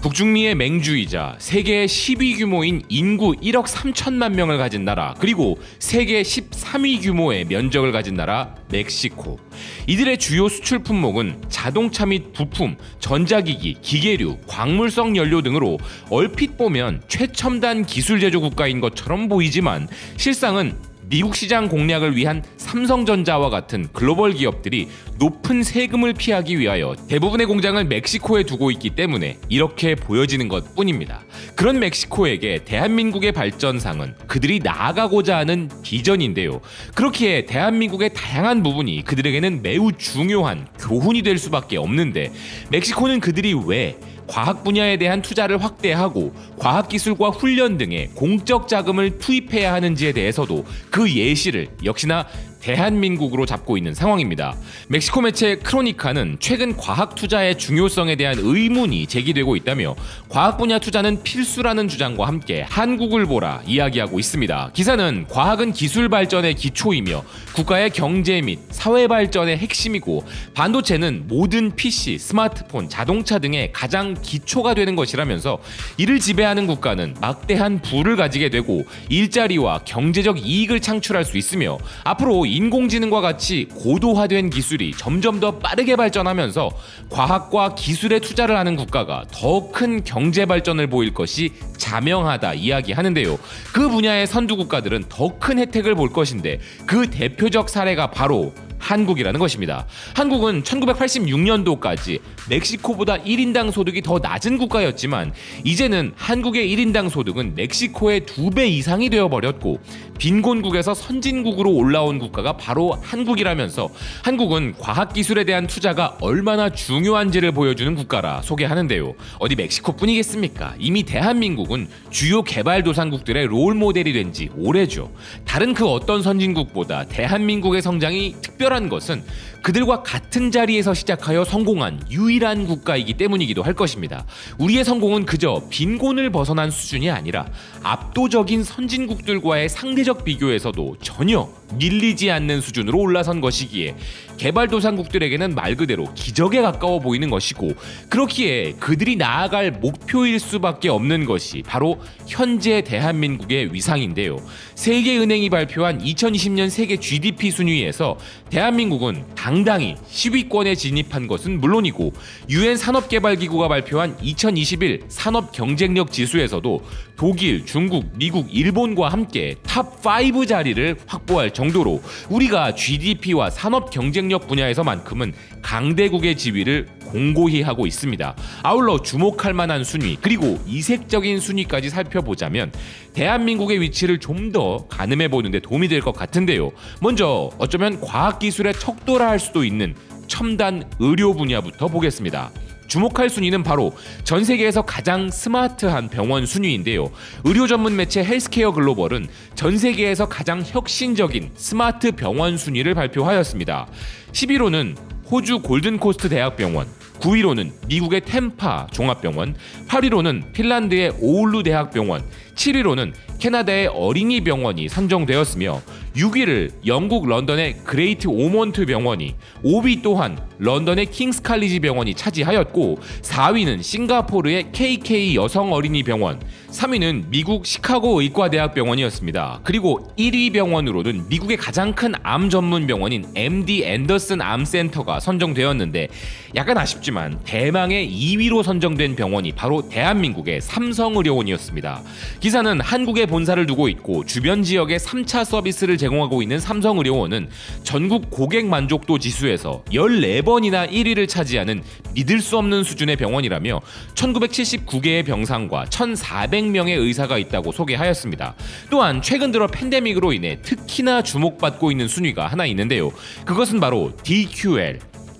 북중미의 맹주이자 세계 10위 규모인 인구 1억 3천만 명을 가진 나라 그리고 세계 13위 규모의 면적을 가진 나라 멕시코. 이들의 주요 수출 품목은 자동차 및 부품, 전자기기, 기계류, 광물성 연료 등으로 얼핏 보면 최첨단 기술 제조 국가인 것처럼 보이지만 실상은 미국 시장 공략을 위한 삼성전자와 같은 글로벌 기업들이 높은 세금을 피하기 위하여 대부분의 공장을 멕시코에 두고 있기 때문에 이렇게 보여지는 것 뿐입니다. 그런 멕시코에게 대한민국의 발전상은 그들이 나아가고자 하는 비전인데요. 그렇기에 대한민국의 다양한 부분이 그들에게는 매우 중요한 교훈이 될 수밖에 없는데 멕시코는 그들이 왜 과학 분야에 대한 투자를 확대하고 과학기술과 훈련 등의 공적 자금을 투입해야 하는지에 대해서도 그 예시를 역시나 대한민국으로 잡고 있는 상황입니다. 멕시코 매체 크로니카는 최근 과학 투자의 중요성에 대한 의문이 제기되고 있다며 과학 분야 투자는 필수라는 주장과 함께 한국을 보라 이야기하고 있습니다. 기사는 과학은 기술 발전의 기초이며 국가의 경제 및 사회 발전의 핵심이고 반도체는 모든 PC, 스마트폰, 자동차 등의 가장 기초가 되는 것이라면서 이를 지배하는 국가는 막대한 부를 가지게 되고 일자리와 경제적 이익을 창출할 수 있으며 앞으로 인공지능과 같이 고도화된 기술이 점점 더 빠르게 발전하면서 과학과 기술에 투자를 하는 국가가 더 큰 경제 발전을 보일 것이 자명하다 이야기하는데요. 그 분야의 선두 국가들은 더 큰 혜택을 볼 것인데 그 대표적 사례가 바로 한국이라는 것입니다. 한국은 1986년도까지 멕시코보다 1인당 소득이 더 낮은 국가였지만 이제는 한국의 1인당 소득은 멕시코의 두배 이상이 되어버렸고 빈곤국에서 선진국으로 올라온 국가가 바로 한국이라면서 한국은 과학기술에 대한 투자가 얼마나 중요한지를 보여주는 국가라 소개하는데요. 어디 멕시코뿐이겠습니까? 이미 대한민국은 주요 개발도상국들의 롤모델이 된 지 오래죠. 다른 그 어떤 선진국보다 대한민국의 성장이 특별 한 것은 그들과 같은 자리에서 시작하여 성공한 유일한 국가이기 때문이기도 할 것입니다. 우리의 성공은 그저 빈곤을 벗어난 수준이 아니라 압도적인 선진국들과의 상대적 비교에서도 전혀 밀리지 않는 수준으로 올라선 것이기에 개발도상국들에게는 말 그대로 기적에 가까워 보이는 것이고 그렇기에 그들이 나아갈 목표일 수밖에 없는 것이 바로 현재 대한민국의 위상인데요. 세계은행이 발표한 2020년 세계 GDP 순위에서 대한민국은 당당히 10위권에 진입한 것은 물론이고 유엔 산업개발기구가 발표한 2021 산업 경쟁력 지수에서도 독일, 중국, 미국, 일본과 함께 top 5 자리를 확보할 정도로 우리가 GDP와 산업 경쟁력 분야에서만큼은 강대국의 지위를 공고히 하고 있습니다. 아울러 주목할 만한 순위 그리고 이색적인 순위까지 살펴보자면 대한민국의 위치를 좀 더 가늠해 보는데 도움이 될 것 같은데요. 먼저 어쩌면 과학기술의 척도라 할 수도 있는 첨단 의료 분야부터 보겠습니다. 주목할 순위는 바로 전 세계에서 가장 스마트한 병원 순위인데요. 의료 전문 매체 Healthcare Global은 전 세계에서 가장 혁신적인 스마트 병원 순위를 발표하였습니다. 10위로는 호주 골든코스트 대학병원, 9위로는 미국의 템파 종합병원, 8위로는 핀란드의 오울루 대학병원, 7위로는 캐나다의 어린이 병원이 선정되었으며 6위를 영국 런던의 Great Ormond 병원이 5위 또한 런던의 King's College 병원이 차지하였고 4위는 싱가포르의 KK 여성 어린이 병원 3위는 미국 시카고 의과대학 병원이었습니다. 그리고 1위 병원으로는 미국의 가장 큰 암 전문 병원인 MD Anderson 암센터가 선정되었는데 약간 아쉽지만 대망의 2위로 선정된 병원이 바로 대한민국의 삼성의료원이었습니다. 기사는 한국에 본사를 두고 있고 주변 지역에 3차 서비스를 제공하고 있는 삼성의료원은 전국 고객 만족도 지수에서 14번이나 1위를 차지하는 믿을 수 없는 수준의 병원이라며 1979개의 병상과 1,400명의 의사가 있다고 소개하였습니다. 또한 최근 들어 팬데믹으로 인해 특히나 주목받고 있는 순위가 하나 있는데요. 그것은 바로 DQL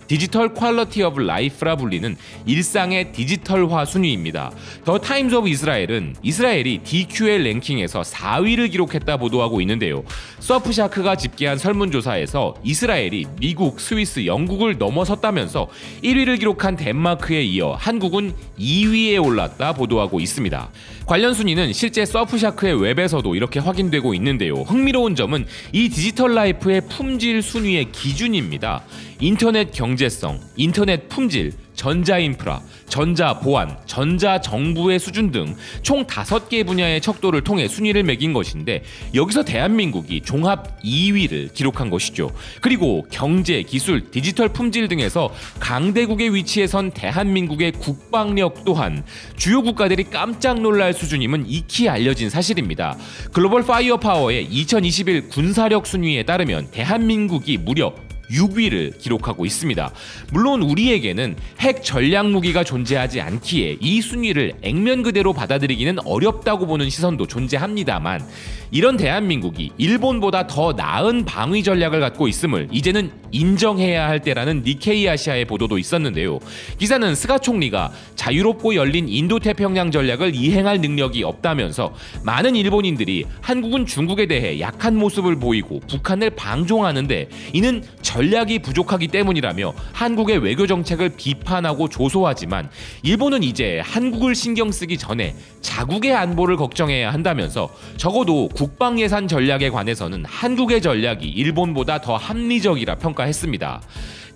Digital Quality of Life라 불리는 일상의 디지털화 순위입니다. The Times of Israel은 이스라엘이 DQL 랭킹에서 4위를 기록했다 보도하고 있는데요. Surfshark가 집계한 설문조사에서 이스라엘이 미국, 스위스, 영국을 넘어섰다면서 1위를 기록한 덴마크에 이어 한국은 2위에 올랐다 보도하고 있습니다. 관련 순위는 실제 Surfshark의 웹에서도 이렇게 확인되고 있는데요. 흥미로운 점은 이 digital life의 품질 순위의 기준입니다. 인터넷 경제 성, 인터넷 품질, 전자 인프라, 전자 보안, 전자 정부의 수준 등 총 5개 분야의 척도를 통해 순위를 매긴 것인데 여기서 대한민국이 종합 2위를 기록한 것이죠. 그리고 경제, 기술, 디지털 품질 등에서 강대국의 위치에 선 대한민국의 국방력 또한 주요 국가들이 깜짝 놀랄 수준임은 익히 알려진 사실입니다. Global Firepower의 2021 군사력 순위에 따르면 대한민국이 무려 6위를 기록하고 있습니다. 물론 우리에게는 핵 전략 무기가 존재하지 않기에 이 순위를 액면 그대로 받아들이기는 어렵다고 보는 시선도 존재합니다만 이런 대한민국이 일본보다 더 나은 방위 전략을 갖고 있음을 이제는 인정해야 할 때라는 Nikkei Asia의 보도도 있었는데요. 기사는 스가 총리가 자유롭고 열린 인도 태평양 전략을 이행할 능력이 없다면서 많은 일본인들이 한국은 중국에 대해 약한 모습을 보이고 북한을 방종하는데 이는 전 략이 부족하기 때문이라며 한국의 외교 정책을 비판하고 조소하지만 일본은 이제 한국을 신경 쓰기 전에 자국의 안보를 걱정해야 한다면서 적어도 국방 예산 전략에 관해서는 한국의 전략이 일본보다 더 합리적이라 평가했습니다.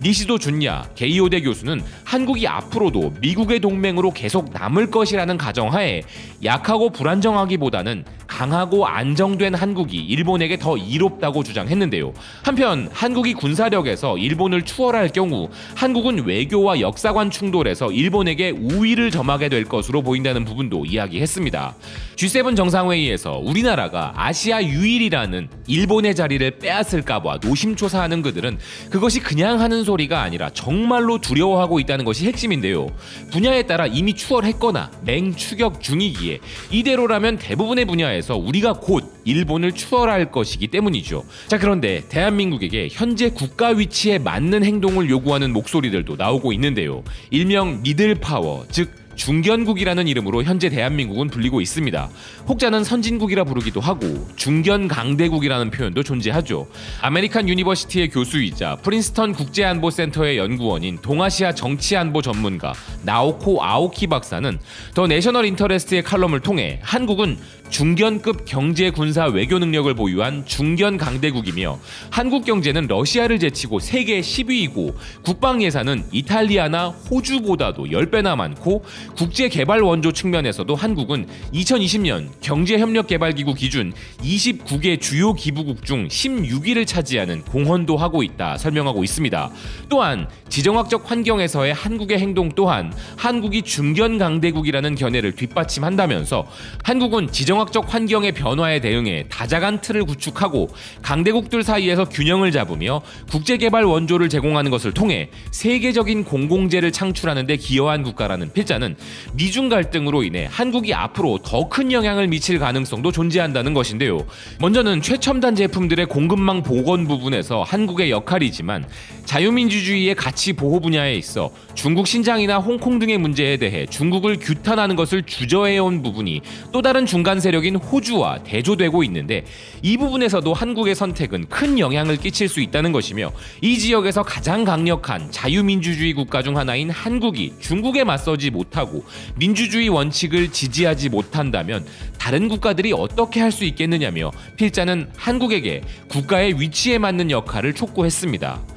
니시도 준야 게이오대 교수는 한국이 앞으로도 미국의 동맹으로 계속 남을 것이라는 가정하에 약하고 불안정하기보다는 강하고 안정된 한국이 일본에게 더 이롭다고 주장했는데요. 한편 한국이 군사력에서 일본을 추월할 경우 한국은 외교와 역사관 충돌에서 일본에게 우위를 점하게 될 것으로 보인다는 부분도 이야기했습니다. G7 정상회의에서 우리나라가 아시아 유일이라는 일본의 자리를 빼앗을까봐 노심초사하는 그들은 그것이 그냥 하는 소 리가 아니라 정말로 두려워하고 있다는 것이 핵심인데요. 분야에 따라 이미 추월했거나 맹추격 중이기에 이대로라면 대부분의 분야에서 우리가 곧 일본을 추월할 것이기 때문이죠. 자 그런데 대한민국에게 현재 국가 위치에 맞는 행동을 요구하는 목소리들도 나오고 있는데요. 일명 middle power 즉 중견국이라는 이름으로 현재 대한민국은 불리고 있습니다. 혹자는 선진국이라 부르기도 하고 중견 강대국이라는 표현도 존재하죠. American University의 교수이자 프린스턴 국제안보센터의 연구원인 동아시아 정치안보 전문가 나오코 아오키 박사는 더 내셔널 인터레스트의 칼럼을 통해 한국은 중견급 경제 군사 외교 능력을 보유한 중견 강대국이며 한국 경제는 러시아를 제치고 세계 10위이고 국방 예산은 이탈리아나 호주보다도 10배나 많고 국제 개발 원조 측면에서도 한국은 2020년 경제 협력 개발 기구 기준 29개 주요 기부국 중 16위를 차지하는 공헌도 하고 있다 설명하고 있습니다. 또한 지정학적 환경에서의 한국의 행동 또한 한국이 중견 강대국이라는 견해를 뒷받침한다면서 한국은 지정학 적 환경의 변화에 대응해 다자간 틀을 구축하고 강대국들 사이에서 균형을 잡으며 국제개발 원조를 제공하는 것을 통해 세계적인 공공재를 창출하는 데 기여한 국가라는 필자는 미중 갈등으로 인해 한국이 앞으로 더 큰 영향을 미칠 가능성도 존재한다는 것인데요. 먼저는 최첨단 제품들의 공급망 복원 부분에서 한국의 역할이지만 자유민주주의의 가치 보호 분야에 있어 중국 신장이나 홍콩 등의 문제에 대해 중국을 규탄하는 것을 주저해온 부분이 또 다른 중간 세 력인 호주와 대조되고 있는데 이 부분에서도 한국의 선택은 큰 영향을 끼칠 수 있다는 것이며 이 지역에서 가장 강력한 자유민주주의 국가 중 하나인 한국이 중국에 맞서지 못하고 민주주의 원칙을 지지하지 못한다면 다른 국가들이 어떻게 할 수 있겠느냐며 필자는 한국에게 국가의 위치에 맞는 역할을 촉구했습니다.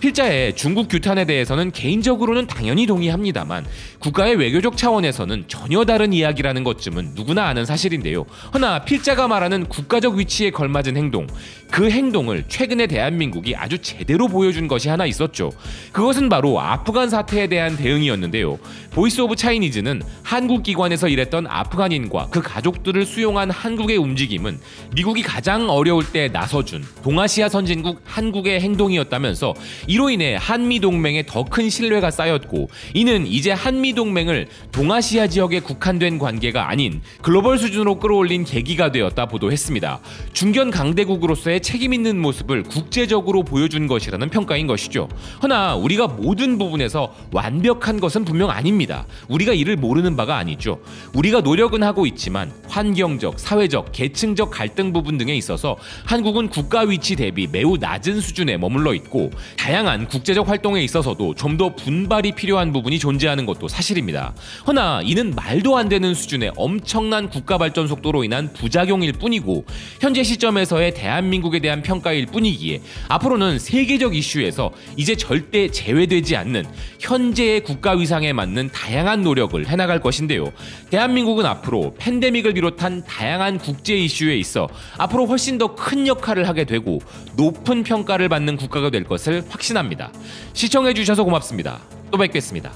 필자의 중국 규탄에 대해서는 개인적으로는 당연히 동의합니다만 국가의 외교적 차원에서는 전혀 다른 이야기라는 것쯤은 누구나 아는 사실인데요. 허나 필자가 말하는 국가적 위치에 걸맞은 행동, 그 행동을 최근에 대한민국이 아주 제대로 보여준 것이 하나 있었죠. 그것은 바로 아프간 사태에 대한 대응이었는데요. Voice of Chinese는 한국 기관에서 일했던 아프간인과 그 가족들을 수용한 한국의 움직임은 미국이 가장 어려울 때 나서준 동아시아 선진국 한국의 행동이었다면서 이로 인해 한미 동맹에 더 큰 신뢰가 쌓였고 이는 이제 한미 동맹을 동아시아 지역에 국한된 관계가 아닌 글로벌 수준으로 끌어올린 계기가 되었다 보도했습니다. 중견 강대국으로서의 책임 있는 모습을 국제적으로 보여준 것이라는 평가인 것이죠. 허나 우리가 모든 부분에서 완벽한 것은 분명 아닙니다. 우리가 이를 모르는 바가 아니죠. 우리가 노력은 하고 있지만 환경적, 사회적, 계층적 갈등 부분 등에 있어서 한국은 국가 위치 대비 매우 낮은 수준에 머물러 있고 다양한 국제적 활동에 있어서도 좀 더 분발이 필요한 부분이 존재하는 것도 사실입니다. 허나 이는 말도 안 되는 수준의 엄청난 국가 발전 속도로 인한 부작용일 뿐이고 현재 시점에서의 대한민국에 대한 평가일 뿐이기에 앞으로는 세계적 이슈에서 이제 절대 제외되지 않는 현재의 국가 위상에 맞는 다양한 노력을 해나갈 것인데요. 대한민국은 앞으로 팬데믹을 비롯한 다양한 국제 이슈에 있어 앞으로 훨씬 더 큰 역할을 하게 되고 높은 평가를 받는 국가가 될 것을 확신합니다. 시청해주셔서 고맙습니다. 또 뵙겠습니다.